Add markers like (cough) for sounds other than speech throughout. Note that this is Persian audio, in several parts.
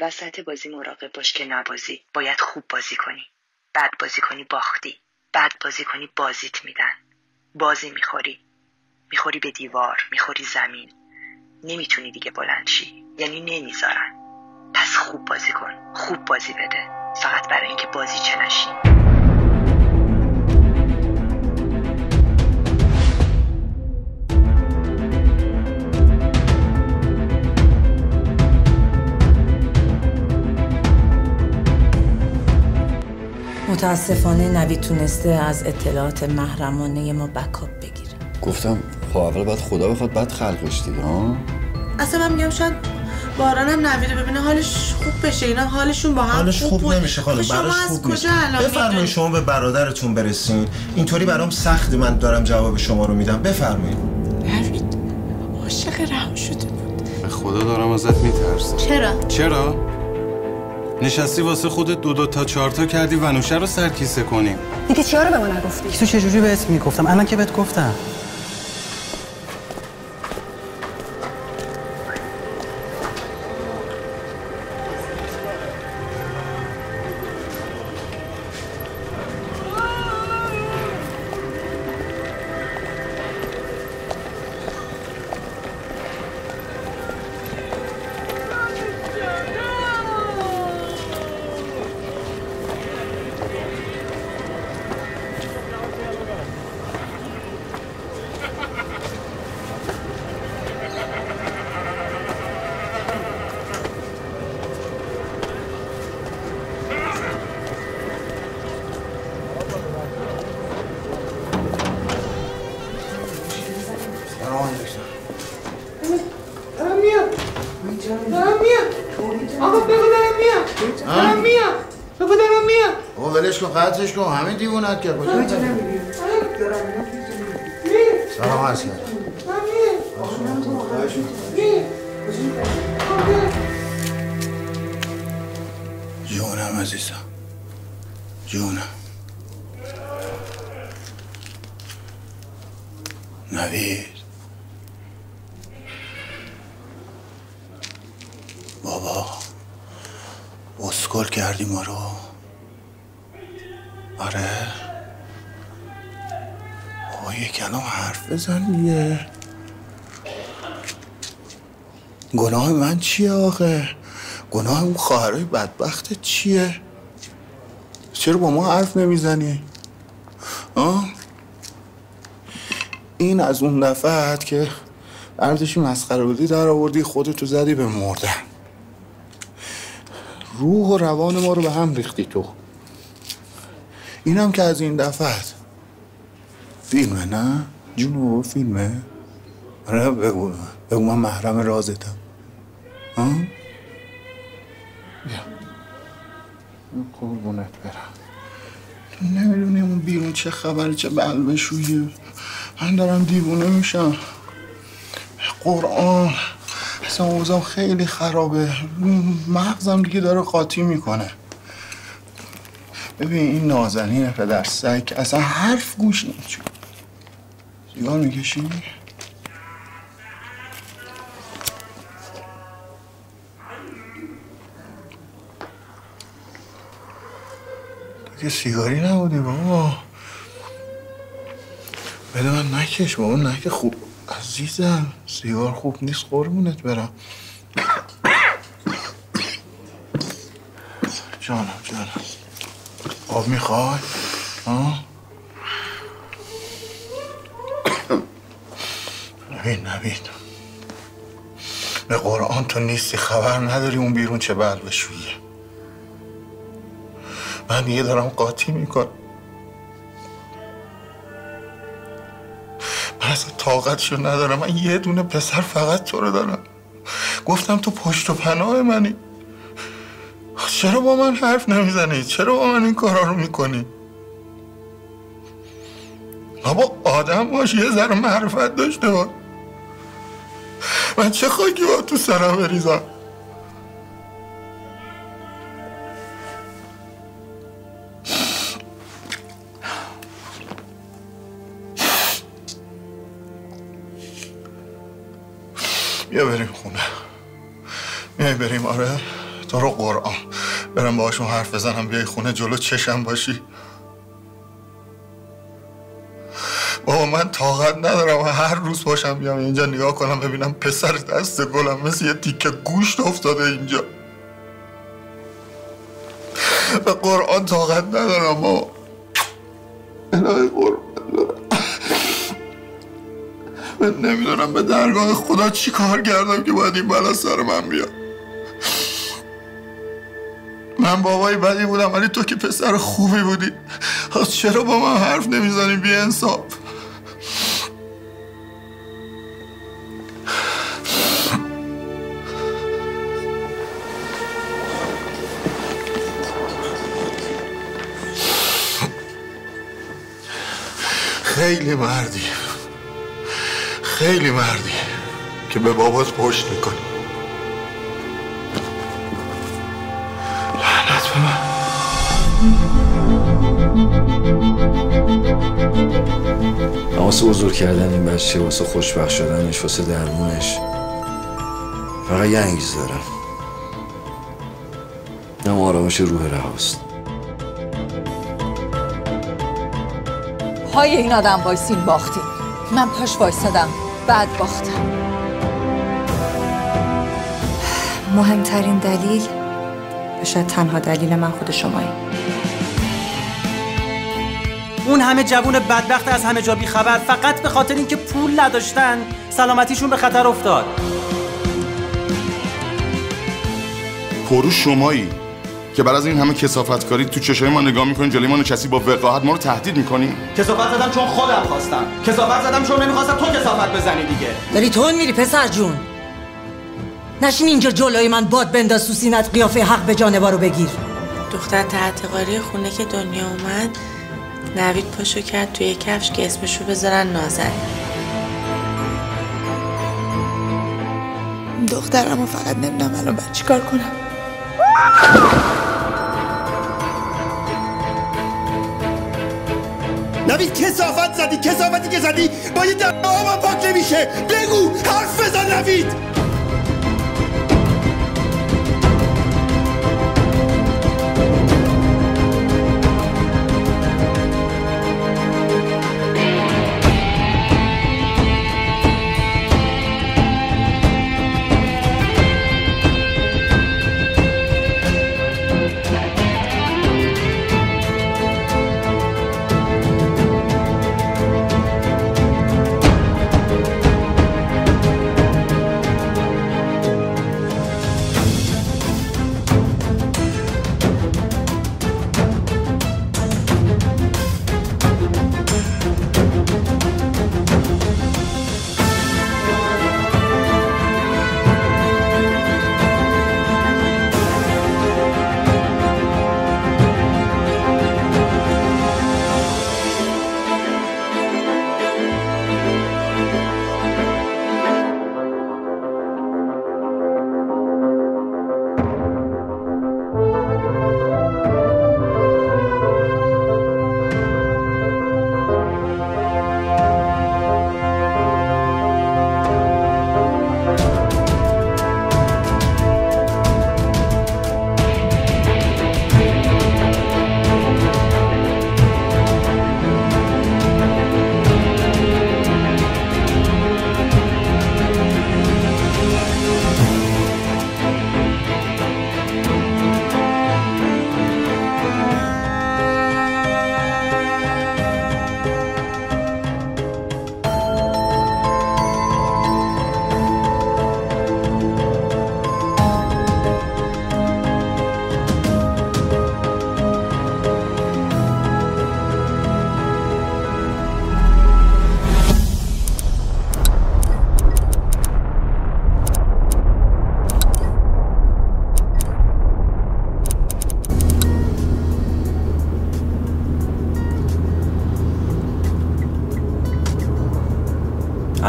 وسط بازی مراقب باش که نبازی. باید خوب بازی کنی. بد بازی کنی باختی. بد بازی کنی بازیت میدن. بازی می‌خوری. می‌خوری به دیوار می‌خوری زمین. نمی‌تونی دیگه بلند شی. یعنی نمی‌ذارن. پس خوب بازی کن. خوب بازی بده. فقط برای اینکه بازی چه نشی. متاسفانه نوید تونسته از اطلاعات محرمانه ما بکاپ بگیره. گفتم خب اول باید خدا بخواد بعد خلقش دیگه ها؟ اصلا من میگم شاید باران هم نویده ببینه حالش خوب بشه اینا حالشون با هم حالش خوب بود. نمیشه خانم خب شما براش از خوب نیست کجا الان بفرمایید؟ شما به برادرتون برسین. اینطوری برام سخته من دارم جواب شما رو میدم. بفرمایید. نوید عاشق رها شده بود. به خدا دارم ازت میترسم. چرا؟ چرا؟ نشستی واسه خودت دو دو تا چهار تا کردی ونوشه رو سرکیسه کنیم دیگه چیا رو به ما نگفتی؟ تو چجوری بهت می‌گفتم؟ الان که بهت گفتم. ولش کن. همین دیوونت کرد. کجا سلام عرض کرد گناه من چیه آخه؟ گناه اون خواهرای بدبخت چیه؟ چرا با ما حرف نمی‌زنی؟ آه؟ این از اون دفعت که ارزشی مسخره بودی در آوردی خودتو زدی به مردن. روح و روان ما رو به هم ریختی تو. اینم که از این دفعت فیلمه نه؟ جونو فیلمه؟ آره بگو بگو من محرم رازتم. ها؟ بیا. قربونت برم. تو نمی‌دونی اون بیرون چه خبره چه بلبشویه. من دارم دیوونه میشم. قرآن. اصلا اوضاع خیلی خرابه. مغزم دیگه داره قاطی می‌کنه. ببین این نازنین پدر سگ که اصلا حرف گوش نمیشه. سیگار می‌کشی؟ که سیگاری نبودی بابا. بده من نکش بابا نکه خوب. عزیزم سیگار خوب نیست قربونت برم. جانم جانم. آب می‌خوای؟ ها؟ نوید به قرآن تو نیستی خبر نداری اون بیرون چه بل بشویه من دیگه دارم قاطی می‌کنم. من اصلا طاقتشو ندارم. من یه دونه پسر فقط تو رو دارم. گفتم تو پشت و پناه منی. چرا با من حرف نمی‌زنی؟ چرا با من این کارا رو می‌کنی؟ بابا آدم باش یه ذره معرفت داشته باش. من چه خاکی با تو سرم بریزم؟ بریم خونه. میای بریم آره. تو رو قرآن. برم باهاشون حرف بزنم. بیای خونه جلو چشم باشی. بابا من طاقت ندارم. هر روز باشم بیام اینجا نگاه کنم ببینم پسر دست گلم مثل یه تیکه گوشت افتاده اینجا. به قرآن طاقت ندارم بابا. الهی دارم من نمی‌دونم به درگاه خدا چی کار کردم که باید این بلا سر من بیاد. من بابای بدی بودم ولی تو که پسر خوبی بودی. از چرا با من حرف نمی‌زنی بی انصاف؟ خیلی مردی. خیلی مردی که به بابات پشت می‌کنی. لعنت به من. واسه بزرگ کردن این بچه واسه خوشبخت شدنش واسه درمونش. فقط یه انگیز دارم. نم آرامش روح رهاست. پای این آدم وایسین باختیم من پاش وایسادم بعد باختم مهمترین دلیل شاید تنها دلیل من خود شمایی. اون همه جوون بدبخت از همه جا خبر فقط به خاطر اینکه پول نداشتن سلامتیشون به خطر افتاد. پررو شمایی. که بعد از این همه کثافتکاری تو چشای ما نگاه می‌کنی جلوی ما نشستی با وقاحت ما رو تهدید می‌کنی؟ کثافت زدم چون خودم خواستم. کثافت زدم چون نمی‌خواستم تو کثافت بزنی دیگه. داری تند میری پسر جون. نشستی اینجا جلوی من باد بنداز تو سینت قیافه حق به جانبا رو بگیر. دختر تحت قاری خونه که دنیا اومد نوید پاشو کرد توی کفش که اسمشو بذارن نازنین. دخترمو فقط نمی‌دونم الان باید چیکار کنم. نوید کسافت زدی کسافتی که زدی با یه دمه آبم پاک نمیشه. بگو حرف بزن نوید.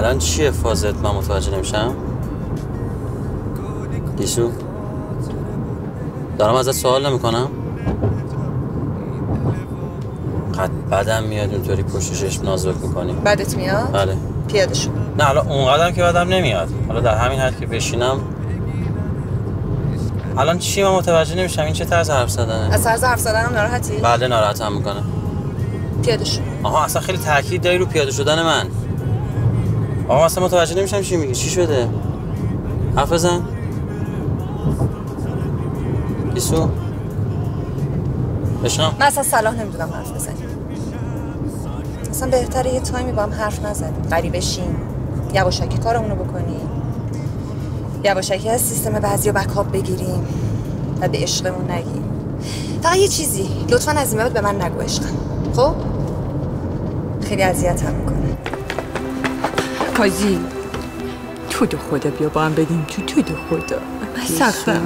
الان چیه فازت؟ من متوجه نمیشم. دیشو دارم ازت سوال نمی‌کنم. قد بدم میاد اینطوری پشت چشم نازک می‌کنی. بدت میاد؟ بله. پیاده شو. نه حالا اونقدر که بدم نمیاد. حالا در همین حد که بشینم. الان چی؟ من متوجه نمیشم. این چه طرز حرف زدنه؟ از طرز حرف زدنم ناراحتی؟ بله ناراحتم می‌کنه. پیاده شو. آها اصلا خیلی تاکید داری رو پیاده شدن من. آقا اصلا متوجه نمیشم چی میگی. چی شده؟ حرف بزن. بیسو بشم من اصلا صلاح نمی‌دونم حرف بزنیم اصلا بهتره یه تایمی با هم حرف نزنیم غریبه شیم یواشکی کارمونو بکنیم یواشکی از سیستم بعضی رو بکاپ بگیریم و به عشقمون نگیم. فقط یه چیزی. لطفا از این به من نگو عشقم. خب؟ خیلی اذیتم می‌کنه کازی تو دو خدا بیا با هم بدیم تو تو دو خدا من سختم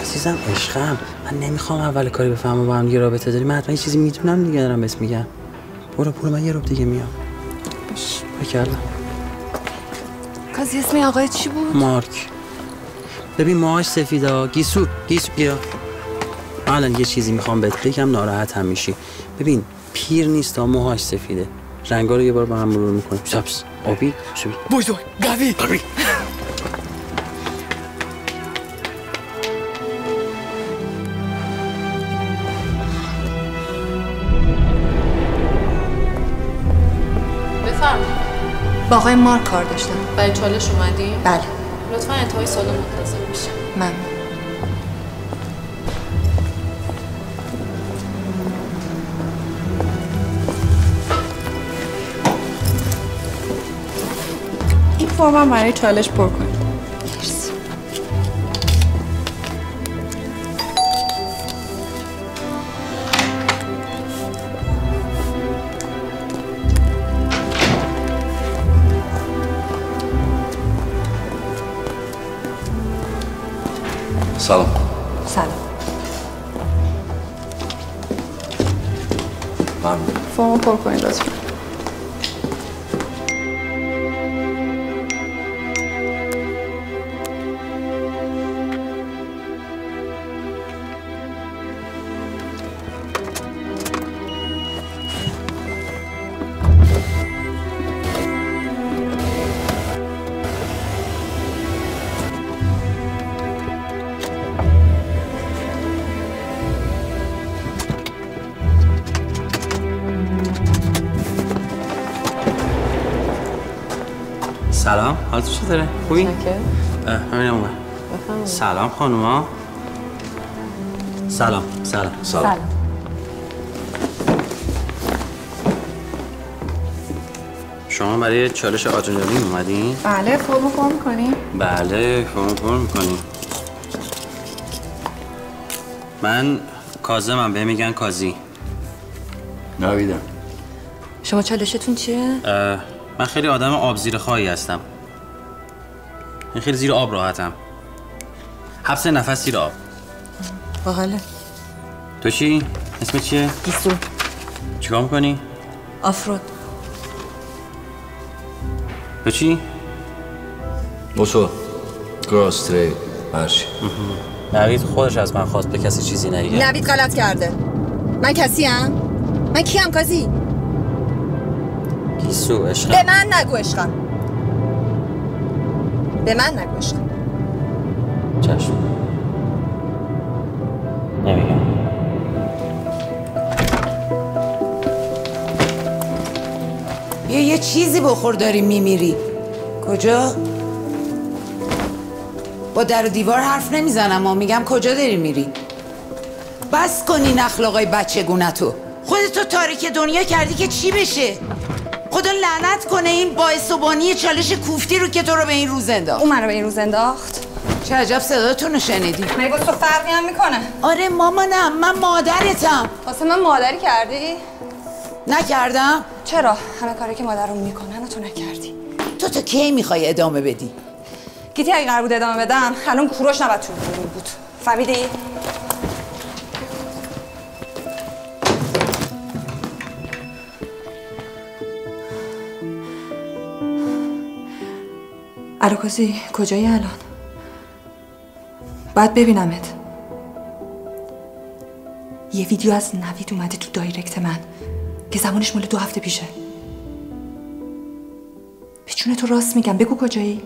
عزیزم عشقم. من نمی‌خوام اول کاری بفهمم با هم یه رابطه داری من حتما یه چیزی می‌دونم دیگه دارم بهت میگم. برو برو من یه روب دیگه میام. باش. بکردم کازی اسم آقای چی بود؟ مارک. ببین موهاش سفیده گیسو گیسو بیا. الان یه چیزی می‌خوام بهت بگم ناراحت هم میشی. ببین پیر نیست ها موهاش سفیده. رنگا رو یه بار با هم مرور می‌کنیم. سبز. آبی؟ بزرگ قوی. قوی. با آقای مارک کار داشتم. برای چالش اومدی؟ بله. لطفا انتهای سال منتظر میشه. من فرمم برای چالش پر کنید سلام. سلام. ممنون. فرم پر کنید لطفا. خوبی؟ اه، همین اومد. سلام خانوما. سلام سلام سلام. شما برای چالش آجنجانی اومدین؟ بله فرم پر می‌کنیم بله فرم پر می‌کنیم من کازمم به میگن کازی. نویدم. شما چالشتون چیه؟ اه، من خیلی آدم آب زیر خواهی هستم. من خیلی زیر آب راحتم. حبس نفس زیر آب. باحاله. تو چی؟ اسم چیه؟ گیسو چیکار می‌کنی؟ آفرود. تو چی؟ موتور گراس تری هرچی نوید خودش از من خواست به کسی چیزی نگه. نوید غلط کرده. من کسی هم؟ من کیم کازی؟ گیسو عشقم. به من نگو عشقم. به من نگو عشقم چشم. نمیگم. بیا یه چیزی بخور داری میمیری. کجا؟ با در و دیوار حرف نمی‌زنم ما میگم کجا داری میری؟ بس کنی نخلاقای بچه گونتو خودتو تاریک دنیا کردی که چی بشه؟ خدا لعنت کنه این باعث و بانی چالش کوفتی رو که تو رو به این روز انداخت. اون منو به این روز انداخت. چه عجب صداتون رو شنیدی؟ مگه تو فرقی هم می‌کنه؟ آره مامانم من مادرتم. واسه من مادری کردی؟ نکردم. چرا؟ همه کاری که مادرم می‌کنن تو نکردی. تو تا کی می‌خوای ادامه بدی؟ گیتی اگه قرار بود ادامه بدم الان کوروش نباید تو بود. فهمیدی؟ الوکازی کجایی الان؟ باید ببینمت. یه ویدیو از نوید اومده تو دایرکت من که زمانش مال دو هفته پیشه. به جون تو راست میگم؟ بگو کجایی.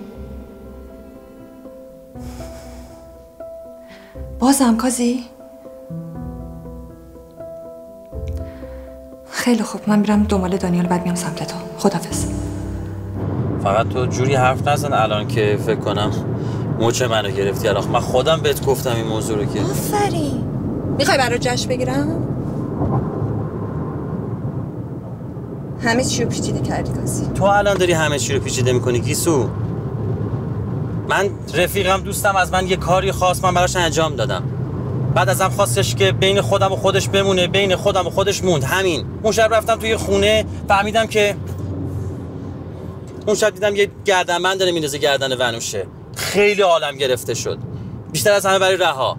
بازم کازی؟ خیلی خوب. من میرم دنبال دانیال بعد میام سمت تو. خدافظ فقط تو جوری حرف نزن الان که فکر کنم مچ منو گرفتی. الان من خودم بهت گفتم این موضوع رو که. آفرین. می‌خوای برای جشن بگیرم؟ همه چی رو پیچیده کردی کازی تو الان داری همه چی رو پیچیده می‌کنی گیسو. من رفیقم دوستم از من یه کاری خواست من براش انجام دادم. بعد ازم خواستش که بین خودم و خودش بمونه بین خودم و خودش موند. همین. اون شب رفتم توی خونه فهمیدم که اون شب دیدم یه گردنبند داره میندازه گردن ونوشه. خیلی عالم گرفته شد. بیشتر از همه برای رها.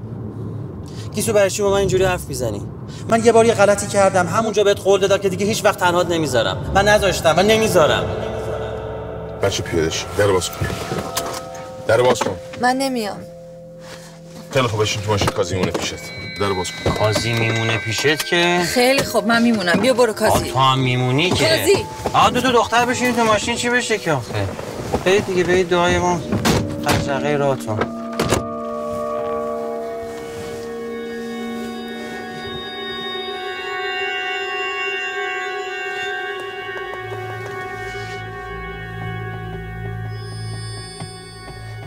گیسو برای چی با من اینجوری حرف می‌زنی؟ من یه بار یه غلطی کردم. همونجا بهت قول دادم که دیگه هیچ وقت تنهات نمی‌ذارم. من نذاشتم. من نمی‌ذارم. بچه پیادش. در باز کن. در باز کن. من نمیام. خیلی خوب بشین تو ماشین کازی مونه پیشت. در باز کن. کازی میمونه پیشت که؟ خیلی خوب من میمونم. بیا برو کازی. تو هم میمونی که؟ کازی. آه دو تا دختر بشین تو ماشین چی بشه که آخه؟ برید دیگه برید دعای ما. قرزقه راتون.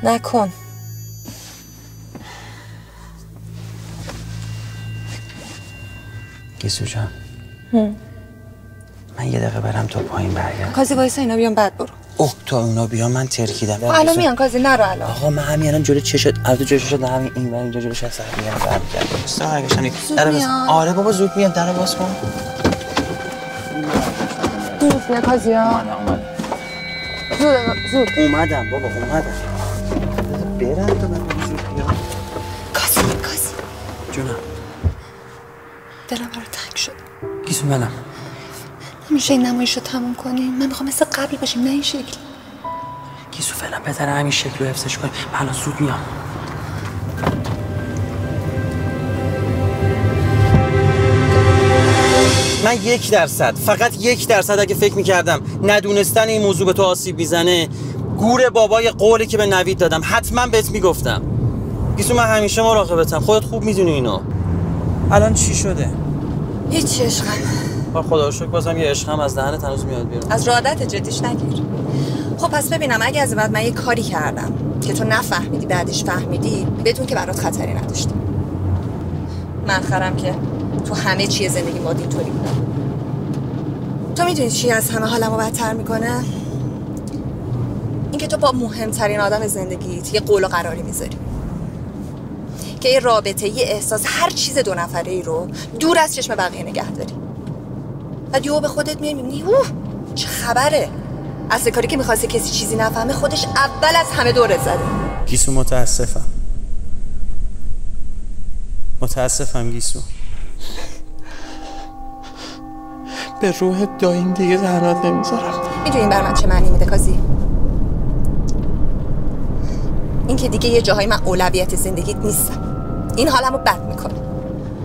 نکن. گیسو جان. من یه دقیقه برم تو پایین برگرد کازی وایسا اینا بیام بعد برو. اوه تو اونا بیا من ترکیدم. خب، الان میان کازی نرو الان. آقا من همین الان جلو چشت البته جلو چشت همین این ور اینجا جلوش هست میام برمیگردم ساعت زود در باز میان. آره بابا زود میاد در باز کن. زود بیا کازی ها. زود زود. اومدم بابا اومدم. برم. تو من گیسو منم. نمیشه این نمایش رو تموم کنیم. من می‌خوام مثل قبل باشیم نه این شکل. گیسو فعلا بهتره همین شکل رو حفظش کنیم. من الان زود میام. من یک درصد فقط یک درصد اگه فکر می‌کردم ندونستن این موضوع به تو آسیب می‌زنه گور بابای قولی که به نوید دادم. حتما بهت می‌گفتم. گیسو من همیشه مراقبتم. خودت خوب می‌دونی اینو. الان چی شده؟ هیچ عشقم با خدا شکر بازم یه عشقم از دهنت هنوز میاد بیرون. از رادت جدیش نگیر. خب پس ببینم اگه از بعد من یه کاری کردم که تو نفهمیدی بعدش فهمیدی بدون که برات خطری نداشته من خرم که تو همه چیه زندگی ما اینطوری بودم تو می‌دونی چی از همه حالمو بدتر می‌کنه؟ اینکه تو با مهمترین آدم زندگیت یه قول و قراری می‌ذاری. که یه رابطه یه احساس هر چیز دو نفره ای رو دور از چشم بقیه نگه داری. بعد یهو به خودت میای می‌بینی اوه چه خبره. اصل کاری که می‌خواسته کسی چیزی نفهمه خودش اول از همه دورت زده. گیسو متاسفم. متاسفم گیسو. به روح دایم دیگه تنهات نمی‌ذارم. می‌دونی این بر من چه معنی میده کازی؟ این که دیگه یه جاهای من اولویت زندگیت نیستم. این حالمو بد می‌کنه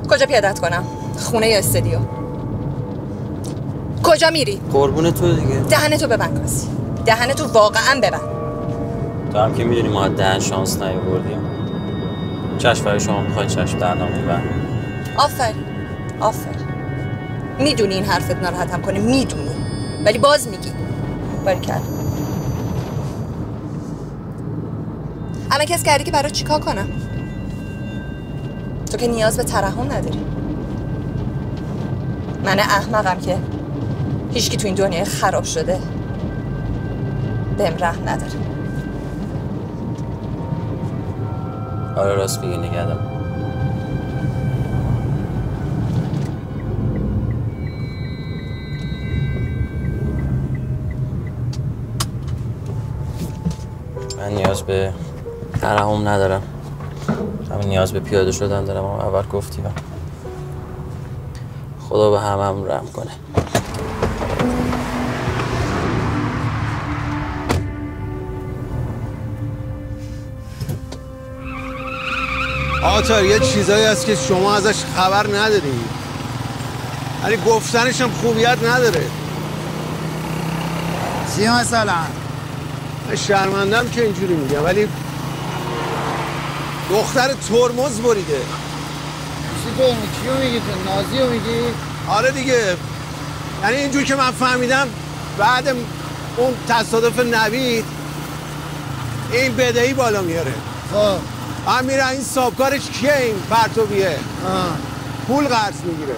کجا پیادت کنم؟ خونه یا استودیو؟ کجا میری؟ قربون تو دیگه. دهنتو ببند کازی دهنتو واقعا ببند. تو هم که می‌دونی ما دهن شانس نیاوردیم. چشم برای شما می‌خوای چشم در نمیبر آفرین آفرین می‌دونی این حرفت ناراحتم کنه. می‌دونی. ولی باز میگی. باری کرد. الان کس کردی که برای چیکار کنم؟ تو که نیاز به ترحم نداری. من احمقم که هیچکی تو این دنیای خراب شده بهم رحم نداره. آره راست میگی نگردم من نیاز به ترحم ندارم. همین نیاز به پیاده شدن دارم. هم اول گفتی و خدا به همه هم رحم کنه. آتار یه چیزایی هست که شما ازش خبر ندارین ولی گفتنش هم خوبیت نداره. چی مثلا؟ من شرمندم که اینجوری میگم ولی دختر ترمز بریده. چی تو کیو میگی تو؟ نازیو میگی؟ آره دیگه. یعنی اینجور که من فهمیدم بعد اون تصادف نوید این بدهی بالا میاره. خب. هم میره این سابکارش کیه این پرتوبیه؟ پول قرض می‌گیره.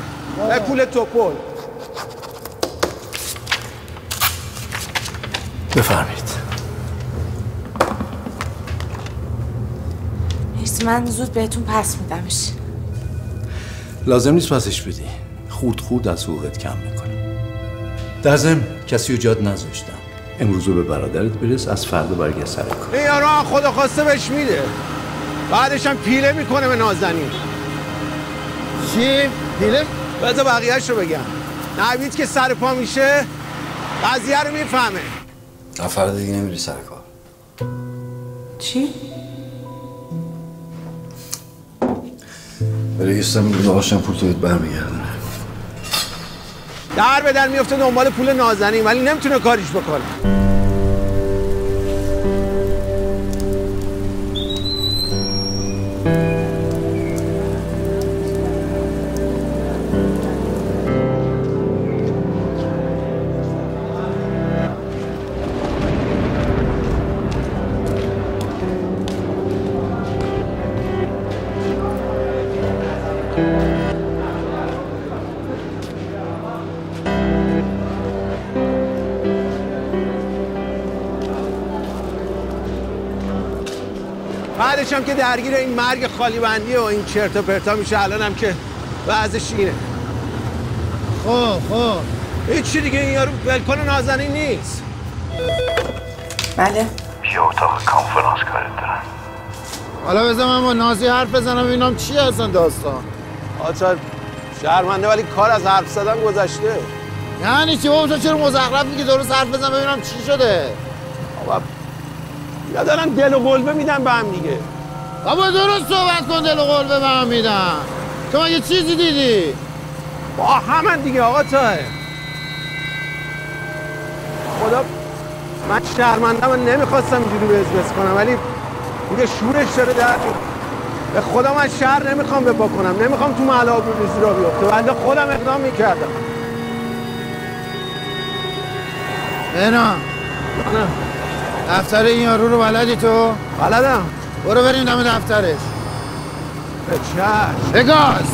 به پول توپل بفرمایید مرسی من زود بهتون پس میدمش. لازم نیست پسش بدی. خورد خورد از حقوقت کم می‌کنه. در ضمن کسی جاد نذاشتم. امروز رو به برادرت برس از فردا برگرد سر کار. این یارو هم خدا خواسته بهش میده. بعدش هم پیله می‌کنه به نازنین. چی؟ پیله؟ بذار بقیهش رو بگم. نوید که سر پا میشه قضیه رو می‌فهمه. فردا دیگه نمیری سر کار. چی؟ میگه آقاشم پول تو بهت در به در میفته دنبال پول نازنین ولی نمی‌تونه کاریش بکنه. که درگیر این مرگ خالی بندی و این چرت و پرتا میشه الان هم که وضعش اینه. خب خب. هیچی دیگه این یارو ولکن نازنین نیست. بله. بیا اتاق کانفرانس کارت دارم. حالا بذار من با نازی حرف بزنم ببینم چی هستن داستان. آچار شرمنده ولی کار از حرف زدن گذشته. یعنی چی بابا؟ چرا مزخرف میگی؟ درست حرف بزن ببینم چی شده. بابا یا دارن دل و قلبه میدن به هم دیگه. بابا درست صحبت کن دل قلبه به هم میدن. تو مگه چیزی دیدی؟ با همن دیگه آقا تاه خدا من شرمنده من نمی‌خواستم اینجوری بزبز کنم ولی دیگه شورش داره در به خدا من شهر نمی‌خوام بپا کنم نمی‌خوام تو ملاب رو ریزی را بیفته. بنده خودم اقدام می‌کردم. بنا دفتر این یارو رو بلدی تو؟ بلدم. برو بریم دم دفترش. به چشم. بگاز.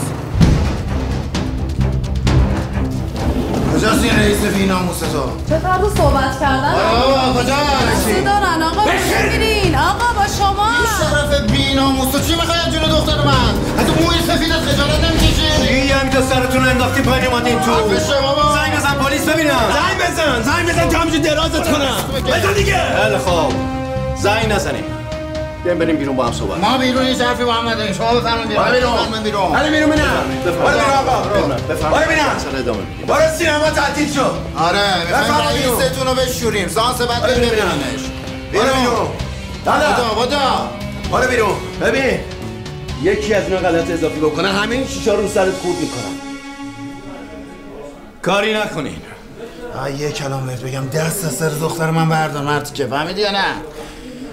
کجاست این رئیس بیناموس تو؟ چه طرز صحبت کردن؟ آقا کجا چی دارن آقا بگیرین آقا با شما. شرف بیناموس تو چی می‌خوای از جون دختر من؟ از اون موی سفیدت خجالت نمی‌کشی؟ چی هم تا سرتون انداختی پایین اومدین تو؟ زنگ بزن پلیس ببینم. زنگ بزن. زنگ بزن تا درازت کنم. بزن دیگه. خیلی خوب زنگ نزنیم. بیایم بریم بیرون با هم صحبت ما بیرون هیچ حرفی با هم نداریم. شما بفرمایید. بیرون. بیرون. بفرمایید بیرون. برو بیرون. بینم برو بیرون آقا. برو. بینم سر ادامه میگیم برو سینما تعطیل شد آره. بفرمایید. بیرون. رو بشوریم. سانس بعد بریم بیرون. برو بیرون. دادا. بدا برو بیرون. ببین. یکی از اینا غلط اضافی بکنه همه این شیشا رو سرت خورد می‌کنم کاری نکنین. یه کلام بهت بگم. دست از سر دختر من بردار مرد که فهمیدی یا نه؟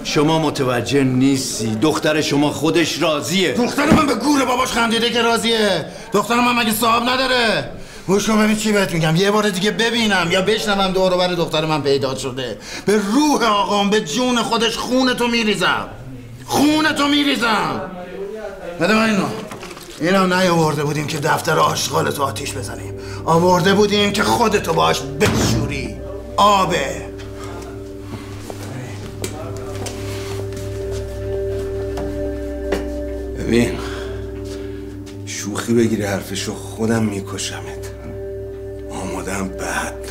شما متوجه نیستی. دختر شما خودش راضیه. دختر من به گور باباش خندیده که راضیه. دختر من مگه صاحب نداره؟ گوش کن ببین چی بهت میگم. یه بار دیگه ببینم یا بشنوم دور بر دختر من پیدا شده. به روح آقام به جون خودش خون تو میریزم. خون تو میریزم. بده من اینو. اینو نیاورده بودیم که دفتر آشغال تو آتیش بزنیم. آورده بودیم که خودتو باش بشوری. آبه. ببین شوخی بگیری حرفشو خودم میکشمت. آمادم بعد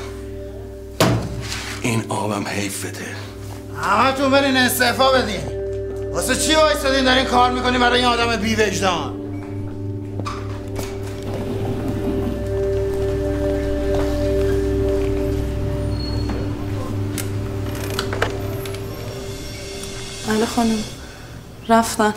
این آبم حیفته. همه تو برین استعفا بدین. واسه چی وایستادین دارین کار می‌کنین برای این آدم بی وجدان بله خانم رفتن.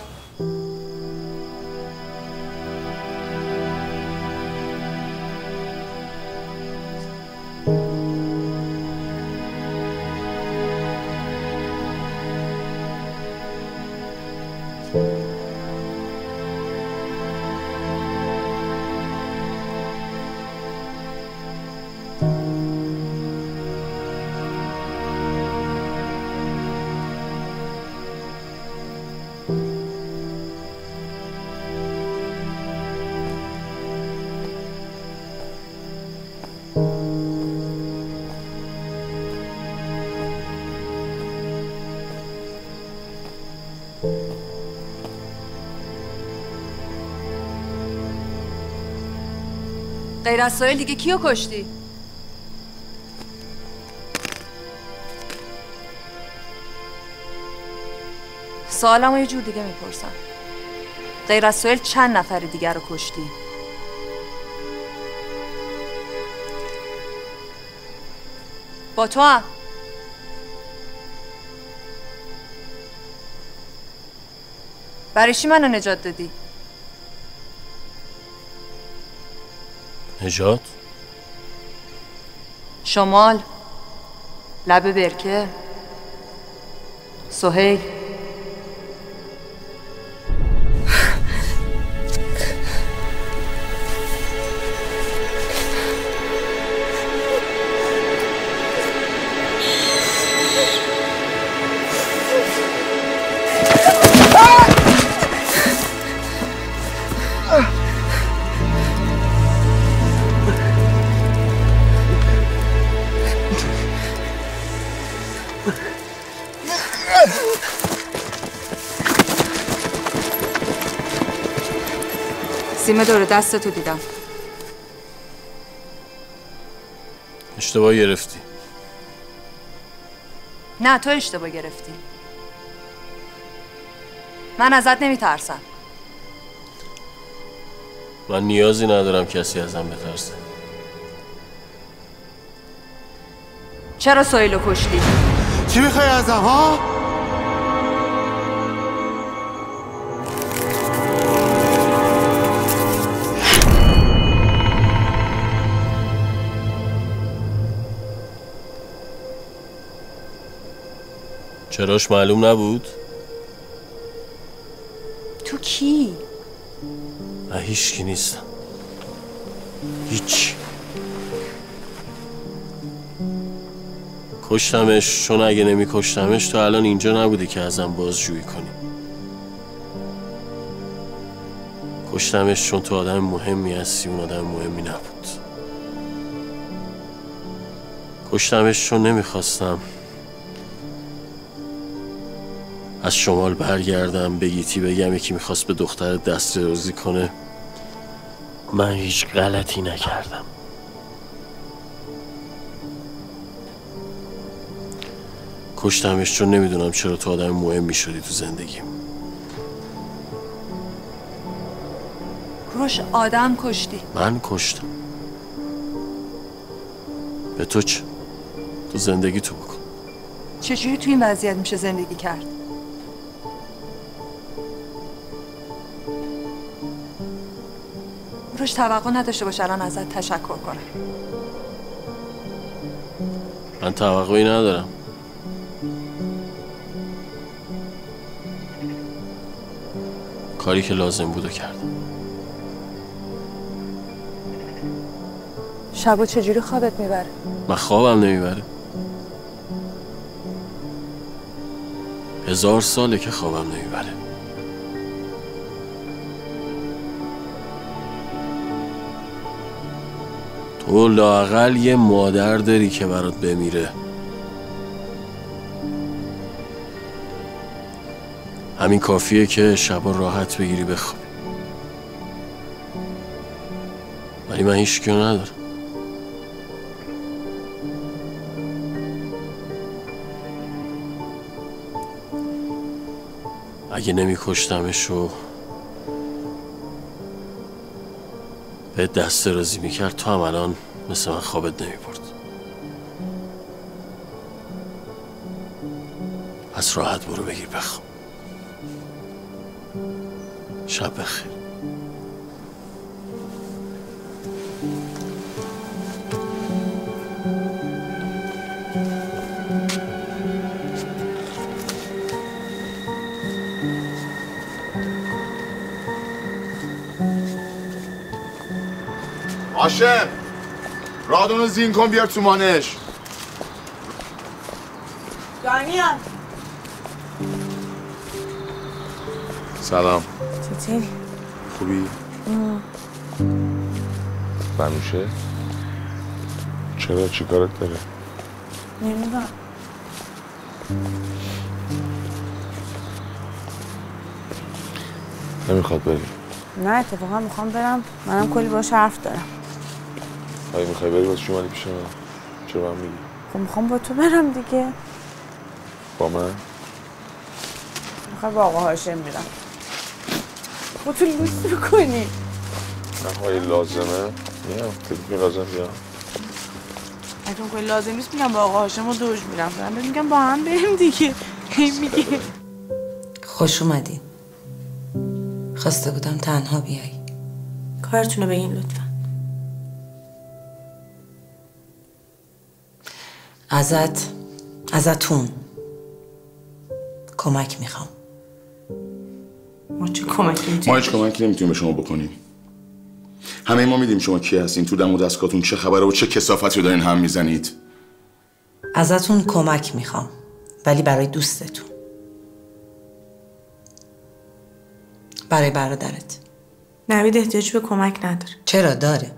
غیر از سایل دیگه کیو کشتی؟ سوالمو یه جور دیگه می‌پرسم غیر از سویل چند نفر دیگر رو کشتی؟ با تو هم برای چی منو نجات دادی؟ نجات شمال لب برکه سهیل. سیم دور دستتو دیدم. اشتباه گرفتی. نه تو اشتباه گرفتی. من ازت نمیترسم. من نیازی ندارم کسی ازم بترسه. چرا سویلو کشتی؟ چی می‌خوای ازم ها؟ چراش معلوم نبود؟ تو کی؟ من هیچکی نیستم هیچ کشتمش چون اگه نمی کشتمش تو الان اینجا نبودی که ازم بازجویی کنی کشتمش چون تو آدم مهمی هستی اون آدم مهمی نبود کشتمش چون نمی‌خواستم از شمال برگردم به گیتی بگم یکی می‌خواست به دختر دست درازی کنه. من هیچ غلطی نکردم. کشتمش چون نمی‌دونم چرا تو آدم مهم می‌شدی تو زندگیم روش آدم کشتی. من کشتم. به تو چه؟ تو زندگی تو بکن. چجوری تو این وضعیت میشه زندگی کرد؟ روش توقع نداشته باشه الان ازت تشکر کنه من توقعی ندارم. کاری که لازم بود و کردم شبا چجوری خوابت می‌بره؟ من خوابم نمی‌بره. هزار ساله که خوابم نمی‌بره. تو لاقل یه مادر داری که برات بمیره. همین کافیه که شبا راحت بگیری بخوابی. ولی من هیچ ندارم. اگه نمی کشتمش و به دست رازی می‌کرد تو هم الان مثل من خوابت نمی برد پس راحت برو بگیر بخواب. شب بخیر. هاشم رادونو زین کن بیار تو مانش. دانیال. سلام. چطوری؟ خوبی؟ بنوشه؟ چرا؟ چی کارت داره؟ نمی‌دونم. نمی‌خواد بری. نه اتفاقا می‌خوام برم. منم کلی باش حرف دارم. اگه می‌خوای بری واسه اومدی پیش من چرا من میگی؟ خب می‌خوام با تو برم دیگه. با من؟ می‌خوای با آقا هاشم میرم. با تو لوس کنی نهایی لازمه. میام تلفن لازم بیام اگه کاری لازم نیست میگم با آقا هاشم و دوش میرم. دارم میگم با هم بریم دیگه. هی میگه خوش اومدین خواسته بودم تنها بیای. کارتونو بگین لطفا. ازت ازتون کمک می‌خوام. ما چه کمکی ما هیچ کمکی نمی‌تونیم به شما بکنیم. همه ما میدیم شما کی هستین تو دم و دستگاهتون چه خبره و چه کسافتی رو دارین هم می‌زنید. ازتون کمک می‌خوام ولی برای دوستتون. برای برادرت. نوید احتیاج به کمک نداره. چرا؟ داره.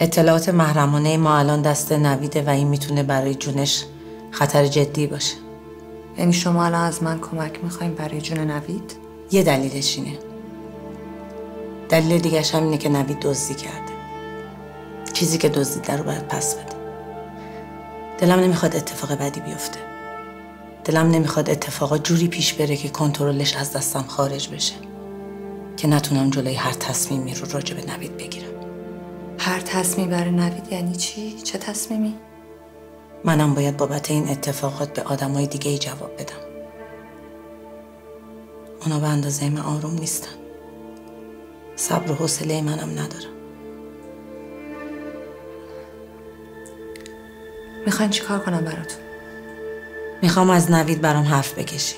اطلاعات محرمانه ما الان دست نویده و این می‌تونه برای جونش خطر جدی باشه. یعنی شما الان از من کمک می‌خوایم برای جون نوید؟ یه دلیلش اینه. دلیل دیگرش هم اینه که نوید دزدی کرده. چیزی که دزدیده رو باید پس بده. دلم نمی‌خواد اتفاق بدی بیفته. دلم نمی‌خواد اتفاقا جوری پیش بره که کنترلش از دستم خارج بشه. که نتونم جلوی هر تصمیمی رو راجع به نوید بگیرم. هر تصمیم برای نوید یعنی چی؟ چه تصمیمی؟ منم باید بابت این اتفاقات به آدمای دیگه ای جواب بدم. اونا به اندازه من آروم نیستن. صبر و حوصله منم ندارم. می‌خواین چیکار کنم براتون؟ می‌خوام از نوید برام حرف بکشی.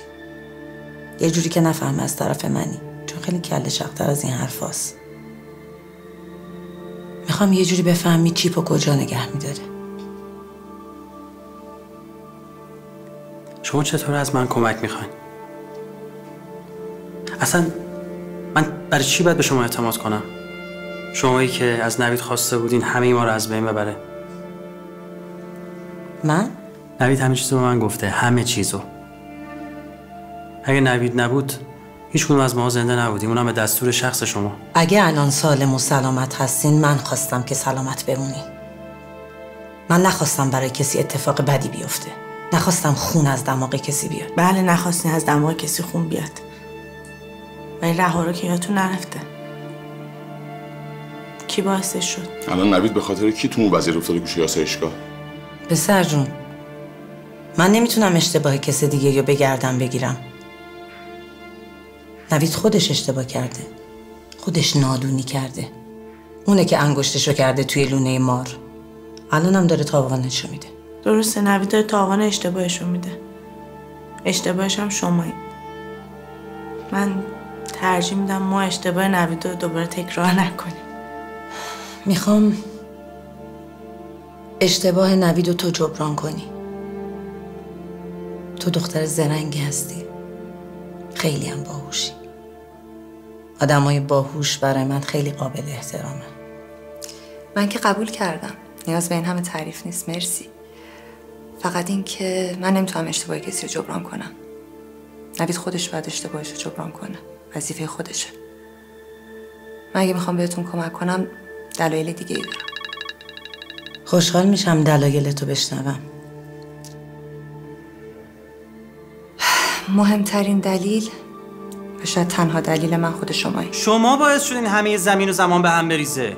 یه جوری که نفهمه از طرف منی چون خیلی کله شختر از این حرف هست. می‌خوام یه جوری بفهمی چیپ و کجا نگه میداره. شما چطور از من کمک می‌خواین؟ اصلا من برای چی باید به شما اعتماد کنم؟ شمایی که از نوید خواسته بودین همه ما رو از بین ببره. من؟ نوید همه چیزو به من گفته همه چیزو. اگه نوید نبود هیچ کدوم از ما زنده نبودیم. اونم به دستور شخص شما. اگه الان سالم و سلامت هستین من خواستم که سلامت بمونی. من نخواستم برای کسی اتفاق بدی بیفته. نخواستم خون از دماغ کسی بیاد. بله نخواستین از دماغ کسی خون بیاد. ولی رها رو که یادتون نرفته. کی باعثش شد؟ الان نوید به خاطر کی تو اون وزیر افتاده گوشه آسایشگاه پسر جون من نمی‌تونم اشتباه کس دیگه رو بگردم بگیرم. نوید خودش اشتباه کرده. خودش نادونی کرده. اونه که انگشتشو کرده توی لونه مار. الانم داره تاوانشو میده. درسته نوید داره تاوان اشتباهشو میده. اشتباهش هم شمایی. من ترجیح میدم ما اشتباه نوید رو دوباره تکرار نکنیم. می‌خوام اشتباه نوید رو تو جبران کنی. تو دختر زرنگی هستی. خیلی هم باهوشی. آدمای باهوش برای من خیلی قابل احترامه. من که قبول کردم. نیاز به این همه تعریف نیست. مرسی. فقط این که من نمی‌تونم اشتباه کسی رو جبران کنم. نوید خودش باید اشتباهش رو جبران کنه. وظیفه خودشه. من اگه می‌خوام بهتون کمک کنم دلایل دیگه ای دارم. خوشحال میشم دلایل تو بشنوم. مهمترین دلیل و شاید تنها دلیل من خود شمایی شما باعث شدین همه زمین و زمان به هم بریزه.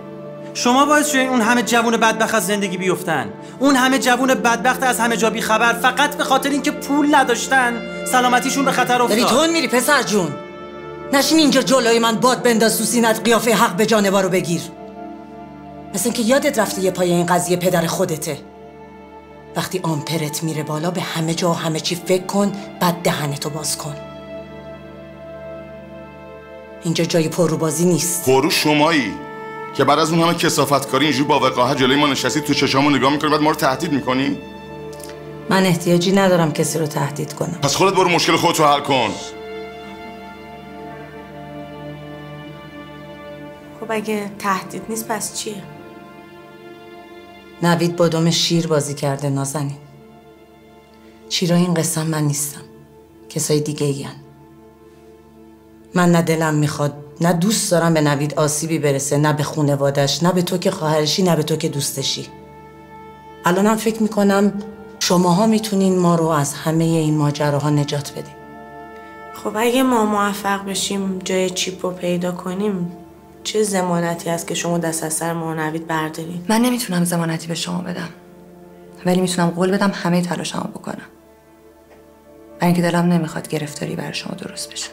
شما باعث شدین اون همه جوون بدبخت از زندگی بیفتن. اون همه جوون بدبخت از همه جا بی خبر فقط به خاطر اینکه پول نداشتن. سلامتیشون به خطر افتاد. داری تون میری پسر جون. نشین اینجا جلوی من باد بنداز تو سینت قیافه حق به جانوارو بگیر. مثل اینکه یادت رفته یه پای این قضیه پدر خودته. وقتی آمپرت میره بالا به همه جا و همه چی فکر کن بعد دهنتو باز کن. اینجا جای پروبازی نیست. پرو شمایی. که بعد از اون همه کسافت کاری اینجوری با وقاحت جلوی ما نشستی تو چشامو نگاه می‌کنی بعد ما رو تهدید می‌کنی؟ من احتیاجی ندارم کسی رو تهدید کنم. پس خودت برو مشکل خودتو حل کن. خب اگه تهدید نیست پس چیه؟ نوید با دم شیر بازی کرده نازنین. شیرای این قسم من نیستم؟ کسای دیگه این من نه دلم می‌خواد نه دوست دارم به نوید آسیبی برسه نه به خونوادش نه به تو که خواهرشی نه به تو که دوستشی. الانم فکر می‌کنم شماها می‌تونین ما رو از همه این ماجراها نجات بدین. خب اگه ما موفق بشیم جای چیپ رو پیدا کنیم چه زمانتی هست که شما دست از سر ما نوید بردارین؟ من نمی‌تونم زمانتی به شما بدم ولی می‌تونم قول بدم همه تلاشمو بکنم. برای اینکه دلم نمی‌خواد گرفتاری برای شما درست بشه.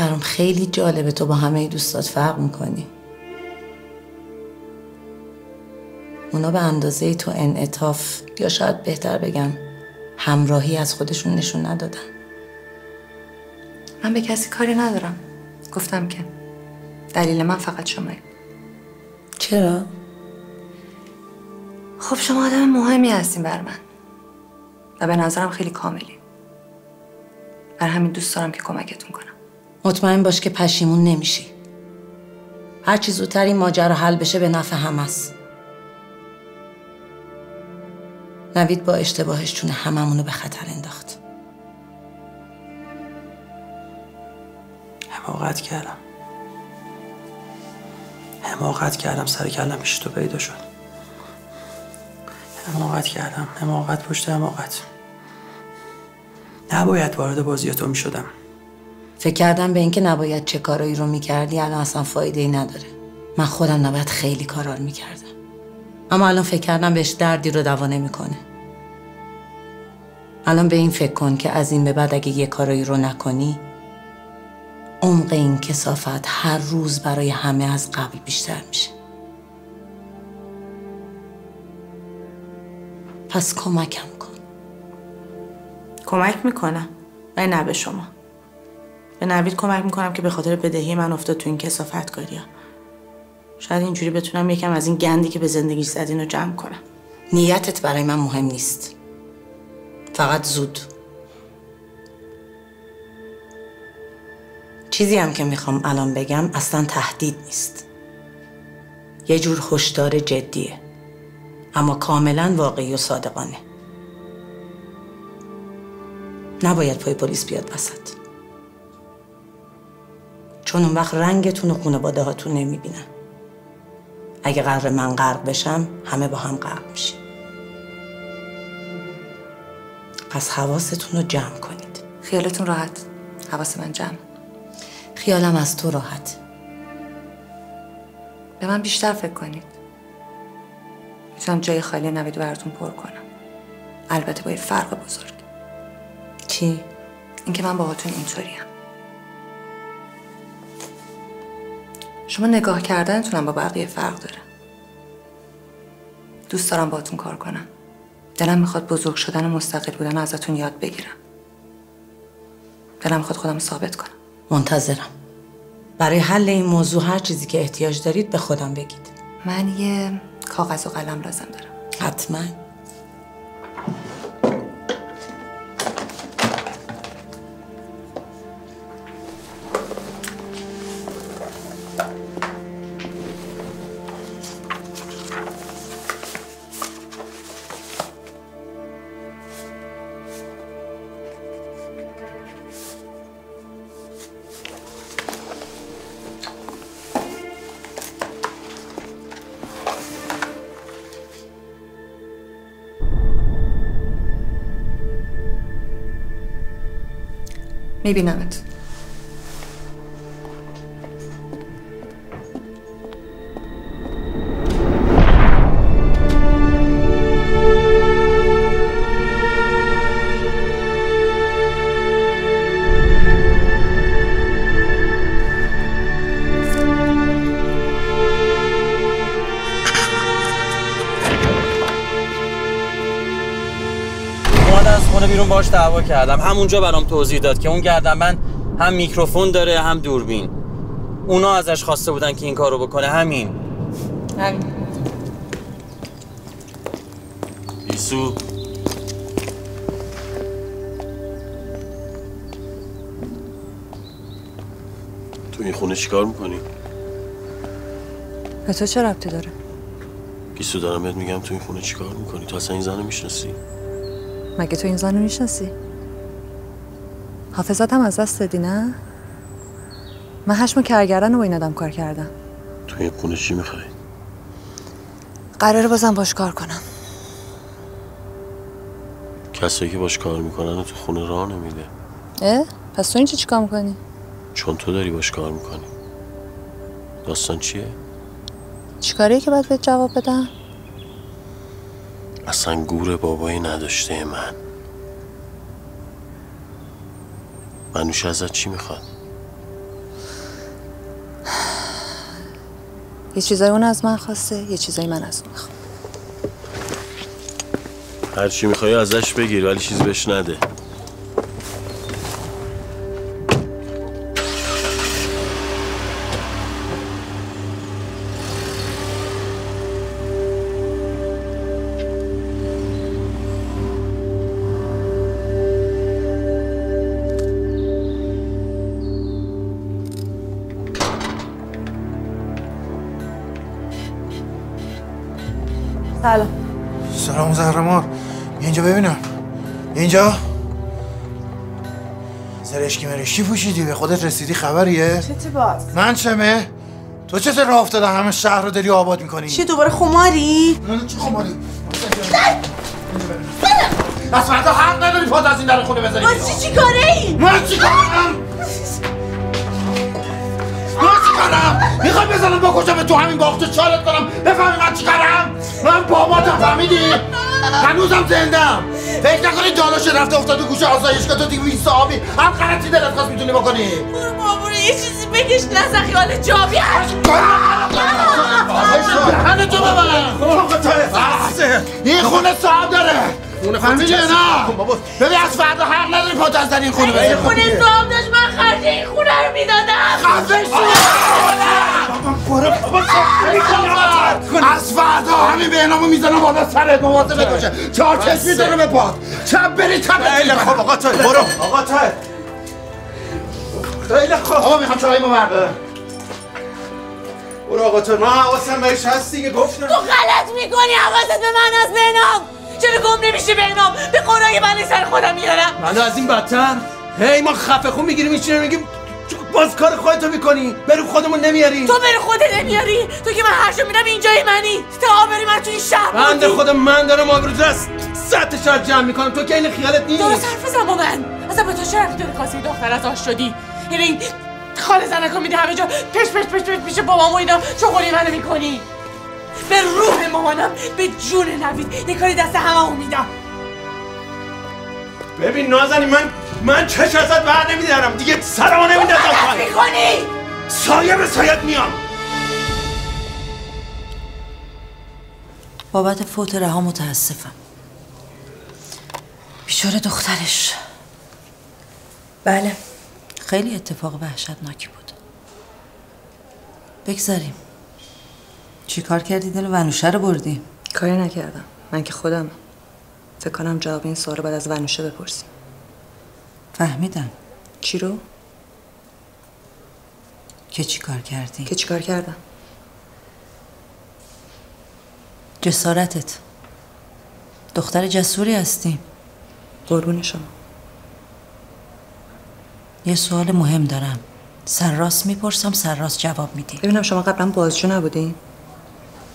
برام خیلی جالبه تو با همه دوستات فرق می‌کنی. اونا به اندازه تو انعطاف یا شاید بهتر بگم همراهی از خودشون نشون ندادن. من به کسی کاری ندارم. گفتم که دلیل من فقط شمایی چرا؟ خب شما آدم مهمی هستین بر من. و به نظرم خیلی کاملی. بر همین دوست دارم که کمکتون کنم. مطمئن باش که پشیمون نمیشی. هر چی زودتر این ماجرا حل بشه به نفع همه است نوید با اشتباهش چون هممونو به خطر انداخت. حماقت کردم. حماقت کردم. سر کلم پیش تو پیدا شد. حماقت کردم. حماقت پشت حماقت. نباید وارد بازی تو می شدم. فکر کردم به اینکه نباید چه کارایی رو می‌کردی الان اصلا فایده ای نداره. من خودم نباید خیلی کارا رو می‌کردم. اما الان فکر کردم بهش دردی رو دوا نمی‌کنه الان به این فکر کن که از این به بعد اگه یه کارایی رو نکنی عمق این کسافت هر روز برای همه از قبل بیشتر میشه. پس کمکم کن. کمک می‌کنم. ولی نه به شما. به نوید کمک می‌کنم که به خاطر بدهی من افتاد تو این کسافت کاری ها. شاید اینجوری بتونم یکم از این گندی که به زندگیش زدین رو جمع کنم. نیتت برای من مهم نیست. فقط زود. چیزی هم که می‌خوام الان بگم اصلا تهدید نیست. یه جور هشدار جدیه. اما کاملا واقعی و صادقانه. نباید پای پلیس بیاد وسط. چون اون وقت رنگتون و خانواده هاتون نمی‌بینن. اگه قرار من غرق بشم همه با هم غرق میشیم پس حواستون رو جمع کنید. خیالتون راحت. حواس من جمع. خیالم از تو راحت. به من بیشتر فکر کنید. می‌تونم جای خالی نوید براتون پر کنم. البته با یه فرق بزرگ. چی؟ اینکه من باهاتون اینطوریم. شما نگاه کردنتونم با بقیه فرق داره. دوست دارم باهاتون کار کنم. دلم می‌خواد بزرگ شدن و مستقل بودن رو ازتون یاد بگیرم. دلم می‌خواد خودم ثابت کنم. منتظرم. برای حل این موضوع هر چیزی که احتیاج دارید به خودم بگید. من یه کاغذ و قلم لازم دارم. حتما. میبینمت اومد باش دعوا کردم. همونجا برام توضیح داد که اون گردنبند هم میکروفون داره هم دوربین. اونا ازش خواسته بودن که این کارو بکنه. همین. همین. بیسو. تو این خونه چیکار می‌کنی؟ به تو چه ربطی داره؟ گیسو دارم بهت میگم تو این خونه چیکار می‌کنی؟ تو اصلا این زن رو می‌شناسی؟ مگه تو این زن رو می‌شناسی حافظت هم از دست دادی نه من هشم کرگردن رو با این آدم کار کردم تو این خونه چی می‌خوای؟ قراره بازم باش کار کنم کسایی که باش کار می‌کنن تو خونه راه نمیده اه؟ پس تو اینجا چیکار می‌کنی؟ چون تو داری باش کار می‌کنی داستان چیه؟ چیکاریه که باید بهت جواب بدم؟ اصلا گور بابایی نداشته من. منوش ازت چی می‌خواد؟ یه چیزای اون از من خواسته یه چیزای من از اون می‌خوام هر چی می‌خوای ازش بگیر ولی چیز بهش نده. مرشکی پوشیدی به خودت رسیدی خبریه؟ چه باز من چمه؟ تو چطور راه افتاده همه شهر رو داری آباد می‌کنی؟ چی دوباره خماری؟ من چی خماری؟ از فردا حق نداری پات از این در خونه بذاری باز چی چی کاره ای؟ من چی کارم؟ من چی کارم؟ می‌خوای بزنم بکشم تو همین باخته چالت کنم بفهمی من چی کارم؟ من باباتم فهمیدی؟ هنوزم زندم فکر نکنی دانش رفته افتاده گوشه آسایشگاه تو دیگه این صحابی هم غلطی دلت خواست می‌تونی بکنی. برو بابا یه چیزی بکش نزن خیال جابی همه تو ببرم. این خونه صاحب داره. فهمیدی نه ببین از فردا حق نداری پات از در این خونه این بذاری خونه صاحب داشت من خرج این خونه رو می‌دادم. خفه از فردا همین به نامو می‌زنم بالا سرت مواظب باشه. چهار چشمی داره به پات. چپ بری چپ خیلی خوب آقا تای برو. آقا تای خیلی خوب. آقا می‌خوام چایمو بردارم برو آقا تای من حواسم بهش هست دیگه گفتم. تو غلط می‌کنی حواست به من از بهنام. چرا گم نمیشه بهنام؟ به قرآن من سر خودم میارم منو از این بدتر. هی ما خفه خون می‌گیریم این میگیم باز کار خودتو می‌کنی. برو خودمون نمیاری. تو بری خودت نمیاری. تو که من هر جا میرم اینجای منی. تا بری من تو این شهر بنده. خودم من دارم آبرو دست صد شهر جمع می‌کنم. تو که این خیالت نیست. درست حرف بزن با من. اصلا به تو چه رفتی داری کاسه دختر از آش شدی؟ یعنی این خاله زنکا میده همه جا. پش پش پش پش میشه بابام و اینا چغلی منو می‌کنی. به روح مامانم به جون نوید یه کاری دست همه میدم. ببین نازنی من من چش ازت بر نمیدارم. دیگه سرمو نمیدازم غلط می‌کنی سایه به سایت میام. بابت فوت رها متاسفم. بیچاره دخترش. بله. خیلی اتفاق وحشتناکی بود. بگذاریم. چی کار کردی دل ونوشه رو بردی؟ کاری نکردم. من که خودم. فکر کنم جواب این سوال رو بعد از ونوشه بپرسیم. فهمیدم. چی رو؟ که چی کار کردی؟ که چی کار کردم؟ جسارتت. دختر جسوری هستی. قربون شما. یه سوال مهم دارم. سرراست می‌پرسم سرراست جواب میدی. ببینم شما قبلا بازجو نبودین؟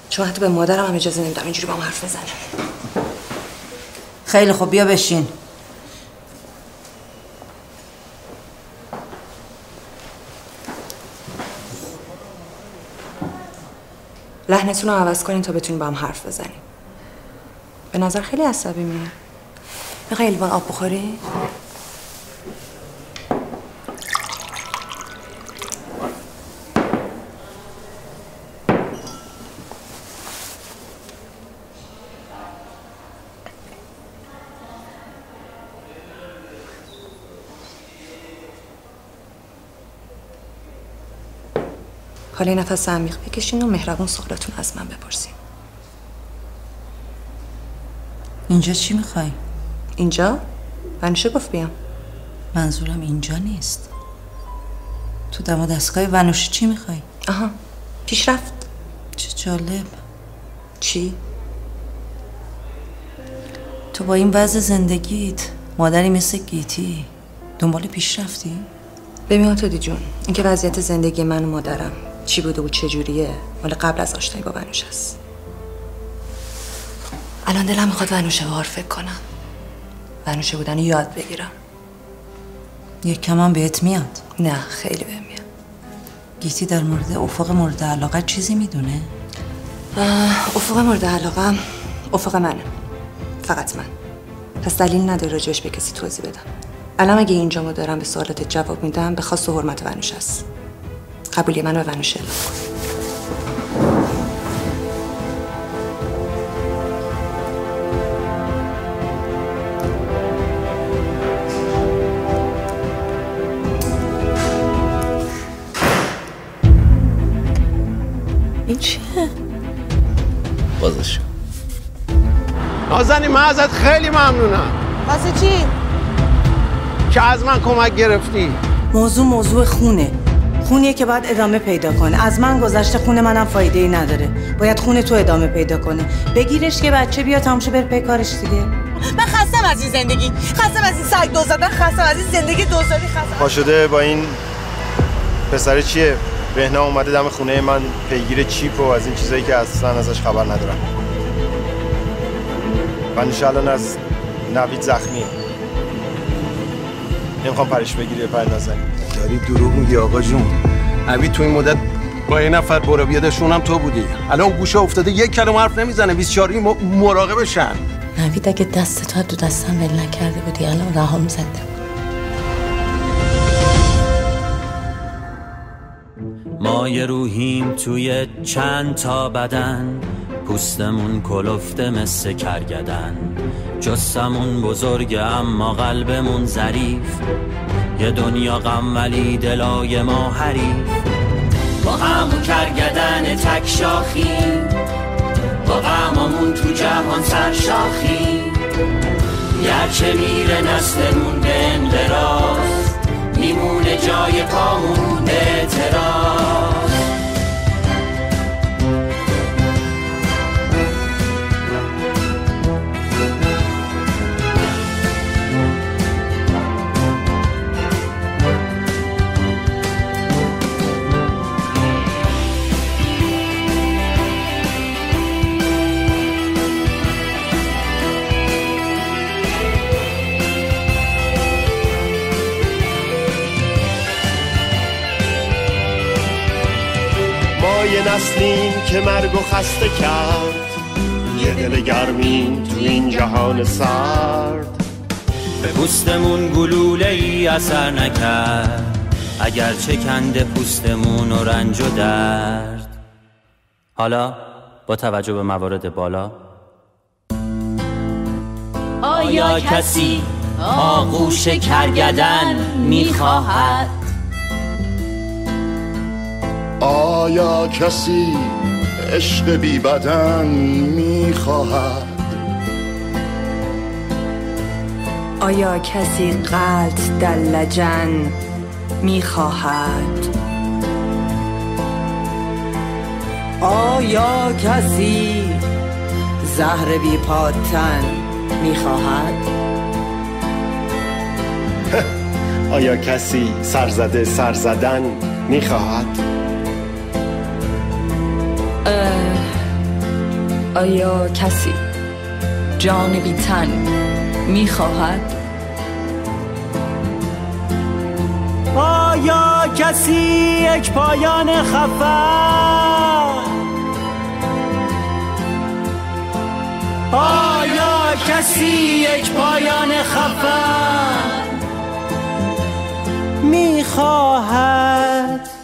چون حتی به مادرم هم اجازه نمیدم اینجوری با هم حرف بزنه خیلی خوب بیا بشین. لحنتون رو عوض کنین تا بتونین با هم حرف بزنیم به نظر خیلی عصبی میاد می‌خوای لیوان آب بخوری؟ حالا یه نفس عمیق بکشین و مهربون سوالاتون از من بپرسین اینجا چی می‌خوای؟ اینجا؟ ونوشه گفت بیام منظورم اینجا نیست تو دم دستگاه ونوشی چی می‌خوای؟ آها پیشرفت چه جالب چی؟ تو با این وضع زندگیت مادری مثل گیتی دنبال پیشرفتی؟ ببین آتادی جون اینکه وضعیت زندگی من و مادرم چی بوده و چجوریه مال قبل از آشنایی با ونوش هست. الان دلم می‌خواد ونوشه بار فکر کنم. ونوشه بودن یاد بگیرم. یک کمان بهت میاد. نه خیلی بهم میاد. گیتی در مورد افق مورد علاقه چیزی می‌دونه؟ افق مورد علاقه افق منه. فقط من. پس دلیل نداره راجبش به کسی توضیح بدم. الان اگه اینجا دارم به سوالات جواب میدم به خواست و حرمت ونوش است قبولی منو به ونوش اعلام کن این چیه؟ بازش. نازنین من ازت خیلی ممنونم. واسه چی؟ که از من کمک گرفتی. موضوع موضوع خونه. خونیه که باید ادامه پیدا کنه. از من گذشته خونه منم فایده ای نداره. باید خونه تو ادامه پیدا کنه. بگیرش که بچه بیا تمشه بر پی کارش دیگه. من خستم از این زندگی. خستم از این سگ دو زدن خستم از این زندگی دوزاری خستم پا شده با این پسر چیه؟ بهنا اومده دم خونه من پیگیر چیپ و از این چیزایی که اصلا ازش خبر ندارم. من الان از نوید زخمی نمی‌خوام پریش بگیری پر نزنی. داری دروغ میگی آقا جون. عبید تو این مدت با یه نفر برو بیادشون هم تو بودی. الان گوشه افتاده یک کلمه حرف نمی‌زنه. 24 م- مراقبشن نوید اگه دست تو تو دستم ول نکرده بودی الان رهام زده ما یه روحیم توی چند تا بدن. پوستمون کلفته مثل کرگدن. جسمون بزرگه اما قلبمون ظریف. یه دنیا غم ولی دلای ما حریف. با غم و کرگدن تک شاخی. با غممون تو جهان سرشاخی. گرچه میره نسلمون به انقراض میمونه جای پامون اعتراض. نسلیم که مرگ و خسته کرد. یه دل گرمیم تو این جهان سرد. به پوستمون گلوله ای اثر نکرد. اگر چکنده پوستمون و رنج و درد. حالا با توجه به موارد بالا. آیا کسی آغوش کرگدن می‌خواهد؟ آیا کسی عشق بی بدن می‌خواهد آیا کسی قلط در لجن می‌خواهد آیا کسی زهر بی پاتن می‌خواهد (laughs) آیا کسی سرزده سرزدن می‌خواهد آیا کسی جان بی تن می‌خواهد؟ آیا کسی یک پایان خفن آیا کسی یک پایان خفن می‌خواهد؟